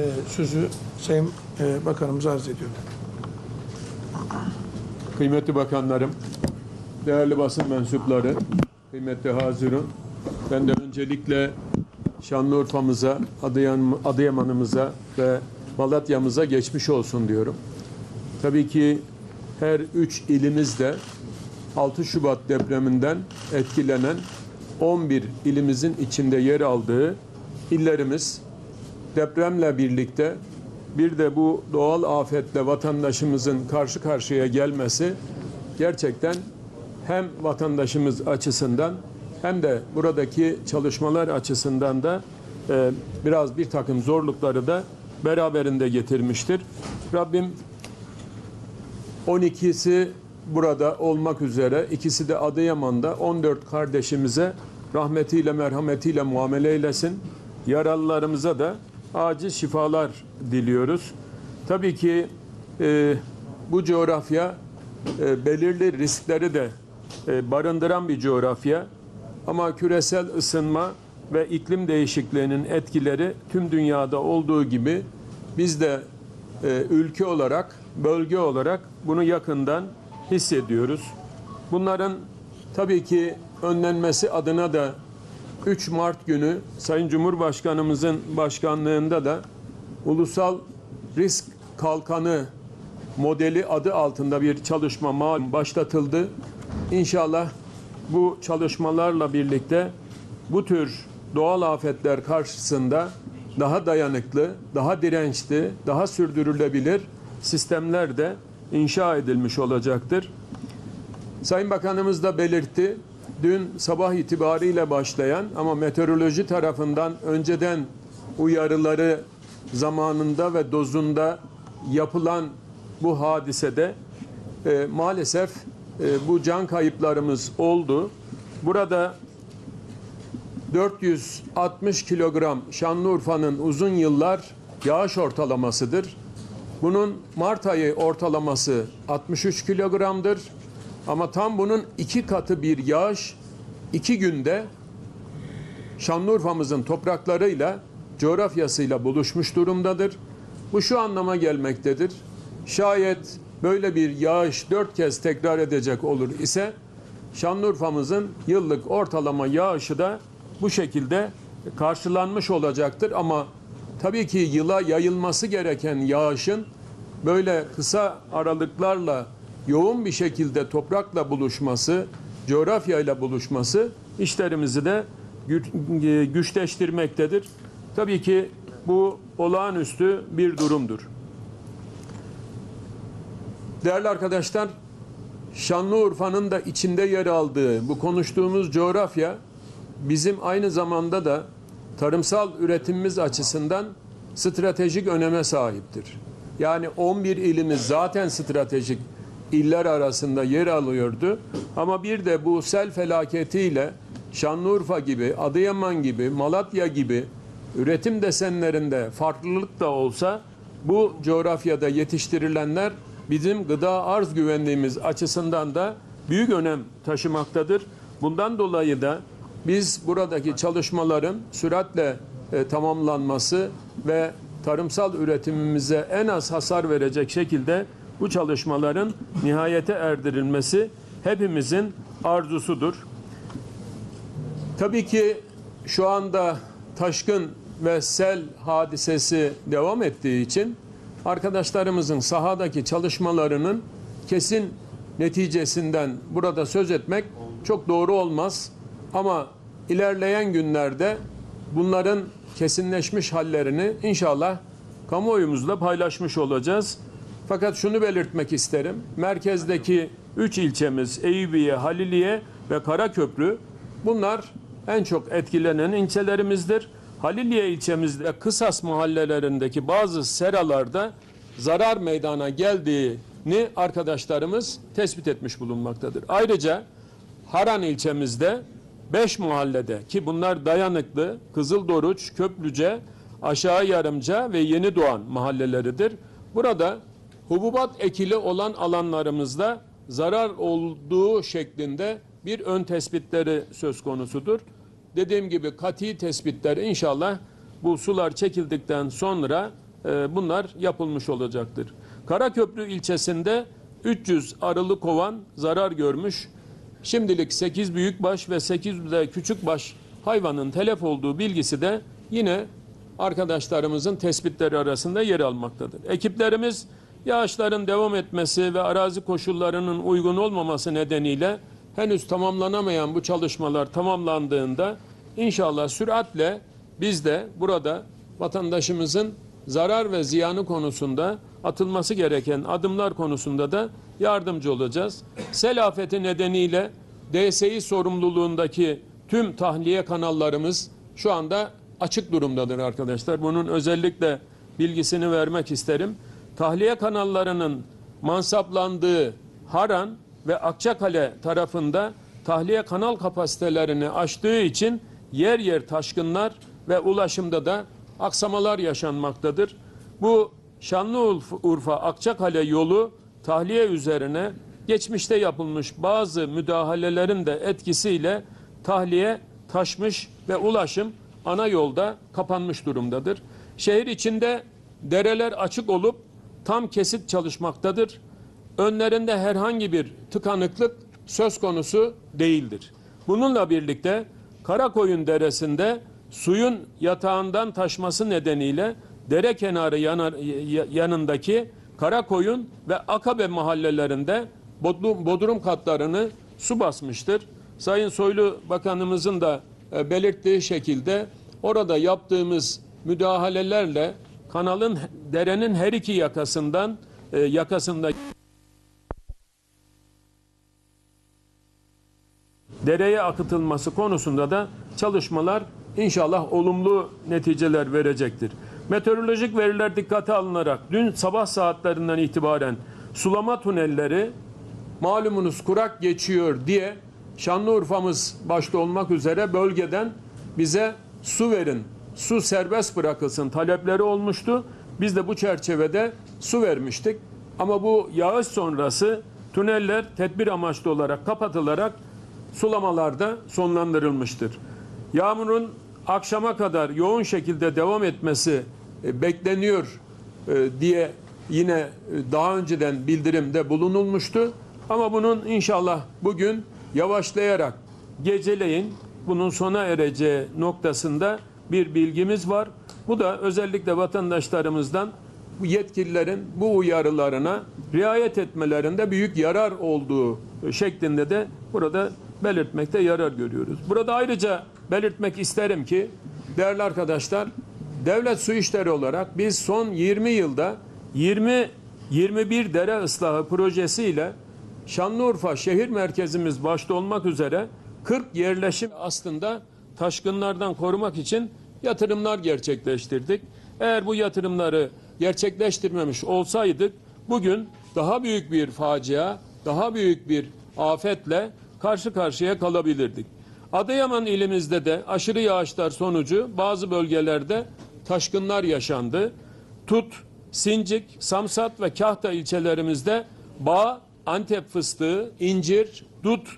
e, sözü Sayın e, Bakanımıza arz ediyorum. Kıymetli bakanlarım, değerli basın mensupları, kıymetli hazirun, ben de öncelikle Şanlıurfa'mıza, Adıyaman, Adıyaman'ımıza ve Malatya'mıza geçmiş olsun diyorum. Tabii ki her üç ilimizde 6 Şubat depreminden etkilenen 11 ilimizin içinde yer aldığı illerimiz depremle birlikte bir de bu doğal afetle vatandaşımızın karşı karşıya gelmesi gerçekten hem vatandaşımız açısından hem de buradaki çalışmalar açısından da e, biraz bir takım zorlukları da beraberinde getirmiştir. Rabbim 12'si burada olmak üzere ikisi de Adıyaman'da 14 kardeşimize rahmetiyle merhametiyle muamele eylesin. Yaralılarımıza da acil şifalar diliyoruz. Tabii ki e, bu coğrafya e, belirli riskleri de e, barındıran bir coğrafya. Ama küresel ısınma ve iklim değişikliğinin etkileri tüm dünyada olduğu gibi biz de e, ülke olarak, bölge olarak bunu yakından hissediyoruz. Bunların tabii ki önlenmesi adına da 3 Mart günü Sayın Cumhurbaşkanımızın başkanlığında da Ulusal Risk Kalkanı modeli adı altında bir çalışma malum başlatıldı. İnşallah bu çalışmalarla birlikte bu tür doğal afetler karşısında daha dayanıklı, daha dirençli, daha sürdürülebilir sistemler de inşa edilmiş olacaktır. Sayın Bakanımız da belirtti. Dün sabah itibariyle başlayan ama meteoroloji tarafından önceden uyarıları zamanında ve dozunda yapılan bu hadisede e, maalesef e, bu can kayıplarımız oldu. Burada 460 kilogram Şanlıurfa'nın uzun yıllar yağış ortalamasıdır. Bunun Mart ayı ortalaması 63 kilogramdır. Ama tam bunun iki katı bir yağış iki günde Şanlıurfa'mızın topraklarıyla, coğrafyasıyla buluşmuş durumdadır. Bu şu anlama gelmektedir. Şayet böyle bir yağış dört kez tekrar edecek olur ise Şanlıurfa'mızın yıllık ortalama yağışı da bu şekilde karşılanmış olacaktır. Ama tabii ki yıla yayılması gereken yağışın böyle kısa aralıklarla yoğun bir şekilde toprakla buluşması, coğrafyayla buluşması işlerimizi de gü- güçleştirmektedir. Tabii ki bu olağanüstü bir durumdur. Değerli arkadaşlar, Şanlıurfa'nın da içinde yer aldığı bu konuştuğumuz coğrafya bizim aynı zamanda da tarımsal üretimimiz açısından stratejik öneme sahiptir. Yani 11 ilimiz zaten stratejik iller arasında yer alıyordu. Ama bir de bu sel felaketiyle Şanlıurfa gibi, Adıyaman gibi, Malatya gibi üretim desenlerinde farklılık da olsa bu coğrafyada yetiştirilenler bizim gıda arz güvenliğimiz açısından da büyük önem taşımaktadır. Bundan dolayı da biz buradaki çalışmaların süratle e, tamamlanması ve tarımsal üretimimize en az hasar verecek şekilde bu çalışmaların nihayete erdirilmesi hepimizin arzusudur. Tabii ki şu anda taşkın ve sel hadisesi devam ettiği için arkadaşlarımızın sahadaki çalışmalarının kesin neticesinden burada söz etmek çok doğru olmaz. Ama ilerleyen günlerde bunların kesinleşmiş hallerini inşallah kamuoyumuzla paylaşmış olacağız. Fakat şunu belirtmek isterim. Merkezdeki 3 ilçemiz Eyüpiye, Haliliye ve Karaköprü bunlar en çok etkilenen ilçelerimizdir. Haliliye ilçemizde Kısas mahallelerindeki bazı seralarda zarar meydana geldiğini arkadaşlarımız tespit etmiş bulunmaktadır. Ayrıca Haran ilçemizde 5 mahallede ki bunlar Dayanıklı, Kızıldoruç, Köprüce, Aşağı Yarımca ve Yeni Doğan mahalleleridir. Burada hububat ekili olan alanlarımızda zarar olduğu şeklinde bir ön tespitleri söz konusudur. Dediğim gibi kati tespitler inşallah bu sular çekildikten sonra e, bunlar yapılmış olacaktır. Karaköprü ilçesinde 300 arılı kovan zarar görmüş. Şimdilik 8 büyükbaş ve 8 de küçükbaş hayvanın telef olduğu bilgisi de yine arkadaşlarımızın tespitleri arasında yer almaktadır. Ekiplerimiz yağışların devam etmesi ve arazi koşullarının uygun olmaması nedeniyle henüz tamamlanamayan bu çalışmalar tamamlandığında inşallah süratle biz de burada vatandaşımızın zarar ve ziyanı konusunda atılması gereken adımlar konusunda da yardımcı olacağız. Sel afeti nedeniyle DSİ sorumluluğundaki tüm tahliye kanallarımız şu anda açık durumdadır arkadaşlar. Bunun özellikle bilgisini vermek isterim. Tahliye kanallarının mansaplandığı Haran ve Akçakale tarafında tahliye kanal kapasitelerini aştığı için yer yer taşkınlar ve ulaşımda da aksamalar yaşanmaktadır. Bu Şanlıurfa Akçakale yolu tahliye üzerine geçmişte yapılmış bazı müdahalelerin de etkisiyle tahliye taşmış ve ulaşım ana yolda kapanmış durumdadır. Şehir içinde dereler açık olup tam kesit çalışmaktadır. Önlerinde herhangi bir tıkanıklık söz konusu değildir. Bununla birlikte Karakoyun Deresi'nde suyun yatağından taşması nedeniyle dere kenarı yana- ya- yanındaki Karakoyun ve Akabe mahallelerinde bodrum, bodrum katlarını su basmıştır. Sayın Soylu Bakanımızın da e, belirttiği şekilde orada yaptığımız müdahalelerle kanalın derenin her iki yakasından e, yakasında dereye akıtılması konusunda da çalışmalar inşallah olumlu neticeler verecektir. Meteorolojik veriler dikkate alınarak dün sabah saatlerinden itibaren sulama tünelleri malumunuz kurak geçiyor diye Şanlıurfa'mız başta olmak üzere bölgeden bize su verin, su serbest bırakılsın talepleri olmuştu. Biz de bu çerçevede su vermiştik. Ama bu yağış sonrası tüneller tedbir amaçlı olarak kapatılarak sulamalarda sonlandırılmıştır. Yağmurun akşama kadar yoğun şekilde devam etmesi e, bekleniyor e, diye yine e, daha önceden bildirimde bulunulmuştu. Ama bunun inşallah bugün yavaşlayarak geceleyin bunun sona ereceği noktasında bir bilgimiz var. Bu da özellikle vatandaşlarımızdan yetkililerin bu uyarılarına riayet etmelerinde büyük yarar olduğu şeklinde de burada belirtmekte yarar görüyoruz. Burada ayrıca belirtmek isterim ki değerli arkadaşlar devlet su işleri olarak biz son 20 yılda 20 21 dere ıslahı projesiyle Şanlıurfa şehir merkezimiz başta olmak üzere 40 yerleşim aslında taşkınlardan korumak için yatırımlar gerçekleştirdik. Eğer bu yatırımları gerçekleştirmemiş olsaydık bugün daha büyük bir facia, daha büyük bir afetle karşı karşıya kalabilirdik. Adıyaman ilimizde de aşırı yağışlar sonucu bazı bölgelerde taşkınlar yaşandı. Tut, Sincik, Samsat ve Kahta ilçelerimizde bağ, Antep fıstığı, incir, dut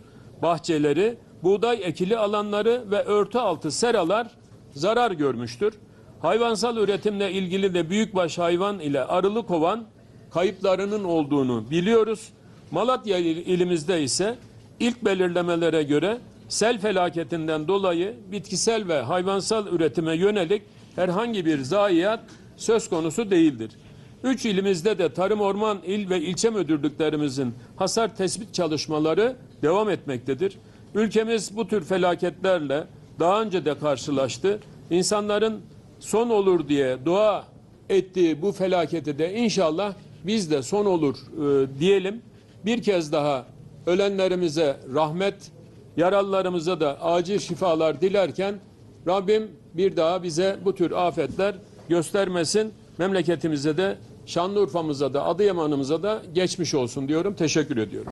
bahçeleri, buğday ekili alanları ve örtü altı seralar zarar görmüştür. Hayvansal üretimle ilgili de büyükbaş hayvan ile arılı kovan kayıplarının olduğunu biliyoruz. Malatya il- ilimizde ise ilk belirlemelere göre sel felaketinden dolayı bitkisel ve hayvansal üretime yönelik herhangi bir zayiat söz konusu değildir. Üç ilimizde de Tarım Orman İl ve ilçe müdürlüklerimizin hasar tespit çalışmaları devam etmektedir. Ülkemiz bu tür felaketlerle daha önce de karşılaştı. İnsanların son olur diye dua ettiği bu felaketi de inşallah biz de son olur e, diyelim. Bir kez daha ölenlerimize rahmet, yaralılarımıza da acil şifalar dilerken Rabbim bir daha bize bu tür afetler göstermesin. Memleketimize de Şanlıurfa'mıza da Adıyaman'ımıza da geçmiş olsun diyorum. Teşekkür ediyorum.